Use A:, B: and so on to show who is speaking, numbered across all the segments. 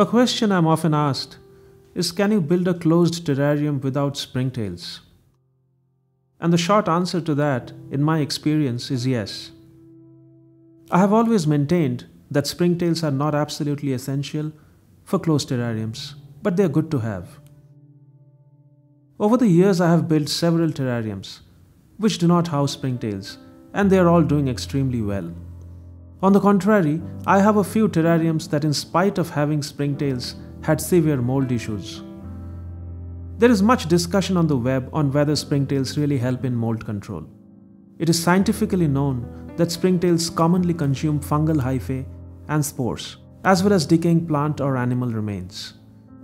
A: A question I'm often asked is can you build a closed terrarium without springtails? And the short answer to that, in my experience, is yes. I have always maintained that springtails are not absolutely essential for closed terrariums, but they are good to have. Over the years, I have built several terrariums which do not house springtails, and they are all doing extremely well. On the contrary, I have a few terrariums that, in spite of having springtails, had severe mold issues. There is much discussion on the web on whether springtails really help in mold control. It is scientifically known that springtails commonly consume fungal hyphae and spores, as well as decaying plant or animal remains.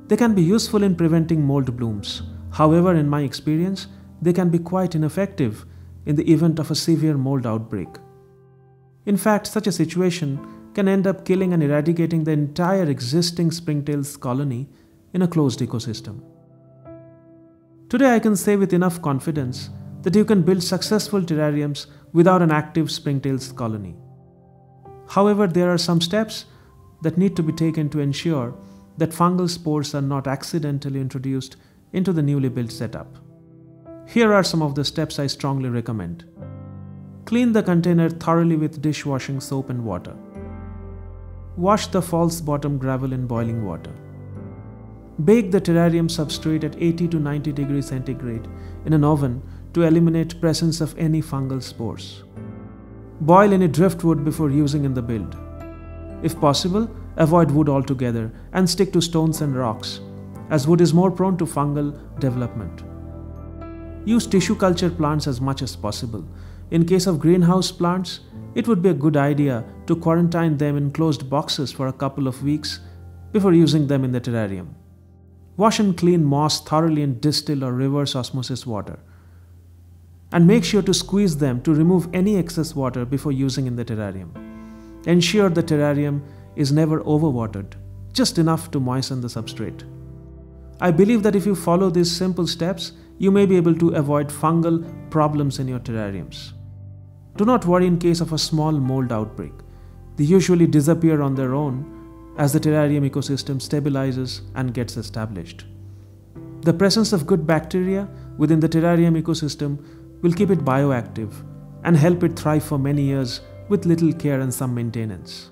A: They can be useful in preventing mold blooms. However, in my experience, they can be quite ineffective in the event of a severe mold outbreak. In fact, such a situation can end up killing and eradicating the entire existing springtails colony in a closed ecosystem. Today, I can say with enough confidence that you can build successful terrariums without an active springtails colony. However, there are some steps that need to be taken to ensure that fungal spores are not accidentally introduced into the newly built setup. Here are some of the steps I strongly recommend. Clean the container thoroughly with dishwashing soap and water. Wash the false bottom gravel in boiling water. Bake the terrarium substrate at 80 to 90 degrees centigrade in an oven to eliminate presence of any fungal spores. Boil any driftwood before using in the build. If possible, avoid wood altogether and stick to stones and rocks, as wood is more prone to fungal development. Use tissue culture plants as much as possible. In case of greenhouse plants, it would be a good idea to quarantine them in closed boxes for a couple of weeks before using them in the terrarium. Wash and clean moss thoroughly in distilled or reverse osmosis water. And make sure to squeeze them to remove any excess water before using in the terrarium. Ensure the terrarium is never overwatered, just enough to moisten the substrate. I believe that if you follow these simple steps, you may be able to avoid fungal problems in your terrariums. Do not worry in case of a small mold outbreak. They usually disappear on their own as the terrarium ecosystem stabilizes and gets established. The presence of good bacteria within the terrarium ecosystem will keep it bioactive and help it thrive for many years with little care and some maintenance.